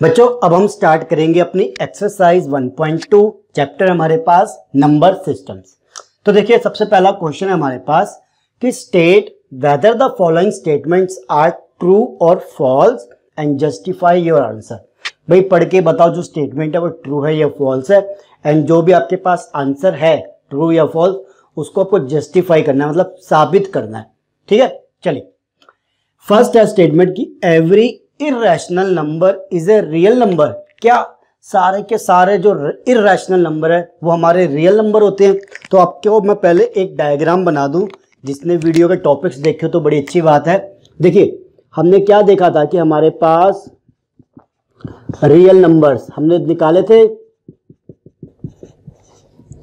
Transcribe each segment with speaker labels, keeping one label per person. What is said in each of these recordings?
Speaker 1: बच्चों, अब हम स्टार्ट करेंगे अपनी एक्सरसाइज 1.2 चैप्टर हमारे पास नंबर सिस्टम्स तो देखिए, सबसे पहला क्वेश्चन है हमारे पास कि state whether the following statements are true और false and justify your answer भाई, पढ़ के बताओ जो स्टेटमेंट है वो ट्रू है या फॉल्स है एंड जो भी आपके पास आंसर है ट्रू या फॉल्स उसको आपको जस्टिफाई करना है मतलब साबित करना है। ठीक है? चलिए। फ़र्स्ट है स्टेटमेंट की every irrational number is a real number क्या सारे के सारे जो इरेशनल नंबर है, वो हमारे रियल नंबर होते हैं? तो आपको मैं पहले एक डायग्राम बना दूँ? जिसने वीडियो के टॉपिक्स देखे तो बड़ी अच्छी बात है। देखिए, हमने क्या देखा था कि हमारे पास रियल नंबर्स हमने निकाले थे।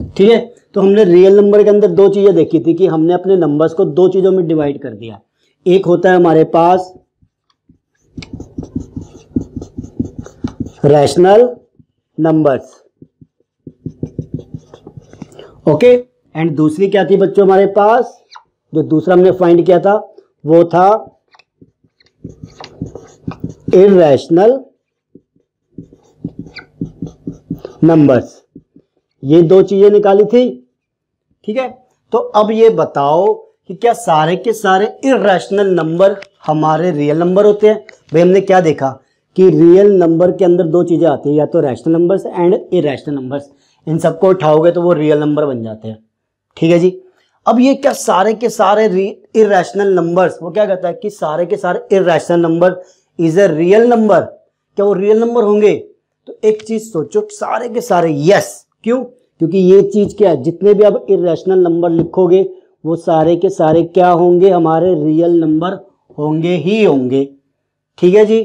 Speaker 1: ठीक है? तो हमने रियल नंबर के अंदर दो चीज़ें देखी थी कि हमने अपने नंबर्स को दो चीज़ों में डिवाइड कर दिया। एक होता है हमारे पास रैशनल नंबर्स ओके एंड दूसरी क्या थी बच्चों हमारे पास? जो दूसरा हमने फाइंड किया था, वो था इरेशनल नंबर्स ये दो चीज़ें निकाली थी, ठीक है? तो अब ये बताओ कि क्या सारे के सारे इरेशनल नंबर हमारे रियल नंबर होते हैं? भाई हमने क्या देखा? कि रियल नंबर के अंदर दो चीज़ें आती है, या तो rational numbers and irrational numbers इन सबको उठाओगे तो वो रियल नंबर बन जाते हैं। ठीक है जी? अब ये क्या सारे के सारे इरेशनल नंबर्स वो क्या कहता है कि सारे के सारे irrational number is a real number क्या वो रियल नंबर होंगे? तो एक चीज़ सोचो, सारे के सारे यस क्यों? क्योंकि ये चीज़ क्या है, जितने भी आप इरेशनल नंबर लिखोगे, वो सारे के सारे क्या होंगे? हमारे रियल नंबर होंगे ही होंगे। ठीक है जी?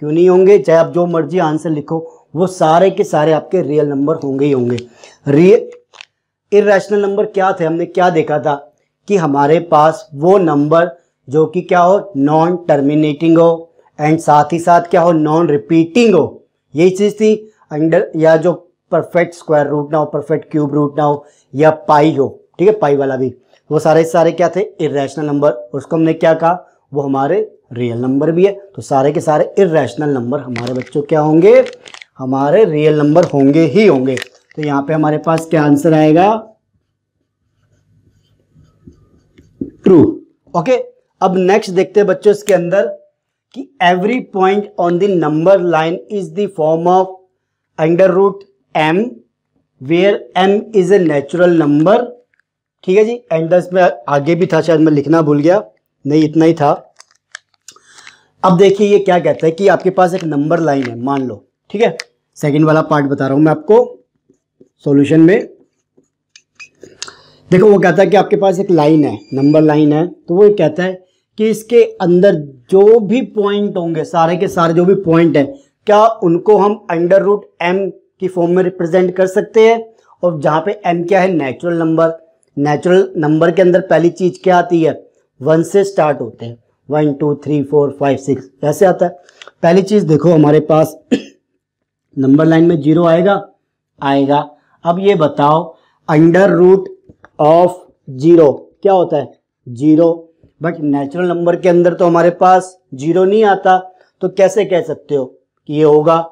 Speaker 1: क्यों नहीं होंगे? चाहे आप जो मर्ज़ी आंसर लिखो, वो सारे के सारे आपके रियल नंबर होंगे ही होंगे। रियल इरेशनल नंबर क्या थे? हमने क्या देखा था? कि हमारे पास वो नंबर जो कि क्या हो? नॉन टर्मिनेटिंग हो एंड साथ ही साथ क्या हो? नॉन रिपीटिंग हो। यही चीज़ थी अंडर या जो परफेक्ट स्क्वायर रूट ना हो परफेक्ट क्यूब रूट ना हो, या पाई हो। ठीक है? पाई वाला भी। वो सारे सारे क्या थे? इरेशनल नंबर उसको हमने क्या कहा? वो हमारे रियल नंबर भी है तो सारे के सारे इरेशनल नंबर हमारे बच्चों क्या होंगे? हमारे रियल नंबर होंगे ही होंगे। तो यहाँ पे हमारे पास क्या आंसर आएगा? ट्रू ओके अब नेक्स्ट देखते हैं बच्चों इसके अंदर कि every point on the number line is the form of under root M where M is a natural number ठीक है जी? एंड में आगे भी था, शायद मैं लिखना भूल गया। नहीं, इतना ही था। अब देखिए ये क्या कहता है कि आपके पास एक नंबर लाइन है, मान लो, ठीक है? सेकंड वाला पार्ट बता रहा हूँ मैं आपको सॉल्यूशन में। देखो, वो कहता है कि आपके पास एक लाइन है नंबर लाइन है तो वो कहता है कि इसके अंदर जो भी पॉइंट होंगे, सारे के सारे जो भी पॉइंट है, क्या उनको हम अंडर रूट एम की फॉर्म में रिप्रेजेंट कर सकते हैं? और जहाँ पे एम क्या है? नेचुरल नंबर नेचुरल नंबर के अंदर पहली चीज़ क्या आती है? वन से स्टार्ट होते हैं। One two three four five six ऐसे आता है? पहली चीज़ देखो, हमारे पास नंबर लाइन में ज़ीरो आएगा आएगा। अब ये बताओ अंडर रूट ऑफ़ ज़ीरो क्या होता है? ज़ीरो बट नेचुरल नंबर के अंदर तो हमारे पास ज़ीरो नहीं आता तो कैसे कह सकते हो कि ये होगा?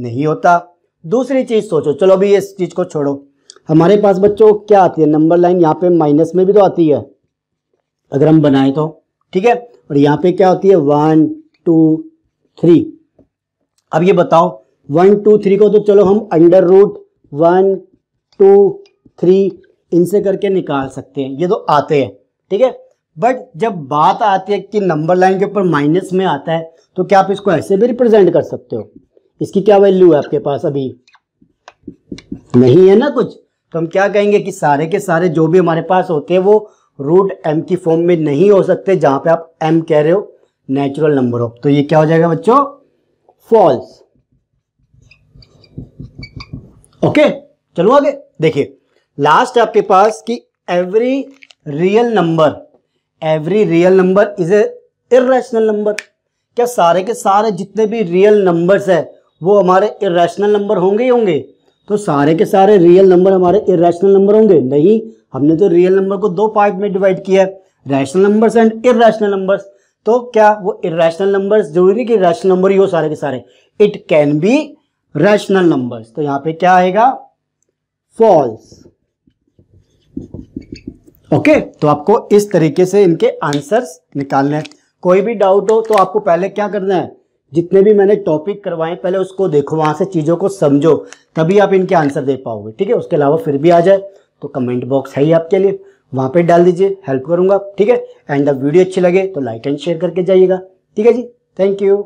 Speaker 1: नहीं होता। दूसरी चीज़ सोचो, चलो अभी इस चीज़ को छोड़ो। हमारे पास बच्चों क्या आती है? नंबर लाइन यहाँ पे माइनस में भी तो आती है। अगर हम बनाए तो। ठीक है? और यहाँ पे क्या होती है? वन टू थ्री अब ये बताओ वन टू थ्री को तो चलो हम under root one two three इनसे करके निकाल सकते हैं। ये तो आते हैं, ठीक है? बट जब बात आती है कि नंबर लाइन के ऊपर माइनस में आता है तो क्या आप इसको ऐसे भी रिप्रेजेंट कर सकते हो? इसकी क्या वैल्यू है आपके पास अभी? नहीं है ना कुछ? तो हम क्या कहेंगे कि सारे के सारे जो भी हमारे पास होते हैं, वो रूट एम की फॉर्म में नहीं हो सकते, जहाँ पे आप एम कह रहे हो नेचुरल नंबर हो तो ये क्या हो जाएगा बच्चों? फॉल्स ओके चलो आगे, देखिए। लास्ट आपके पास कि every real number every real number is a irrational number क्या सारे के सारे जितने भी रियल नंबर्स है, वो हमारे इरेशनल नंबर होंगे ही होंगे? तो सारे के सारे रियल नंबर हमारे इरेशनल नंबर होंगे। नहीं, हमने तो रियल नंबर को दो पार्ट में डिवाइड किया है। Rational numbers and irrational numbers तो क्या वो इरेशनल नंबर्स ज़रूरी कि रैशनल नंबर ही हो सारे के सारे? It can be rational numbers तो यहाँ पे क्या आएगा? फॉल्स ओके तो आपको इस तरीके से इनके आंसर्स निकालने हैं। कोई भी डाउट हो तो आपको पहले क्या करना है? जितने भी मैंने टॉपिक करवाए, पहले उसको देखो, वहाँ से चीज़ों को समझो, तभी आप इनके आंसर दे पाओगे, ठीक है? उसके अलावा फिर भी आ जाए तो कमेंट बॉक्स है ही आपके लिए। वहाँ पे डाल दीजिए हेल्प करूँगा, ठीक है? एंड द वीडियो अच्छी लगे तो लाइक एंड शेयर करके जाइएगा, ठीक है जी? Thank you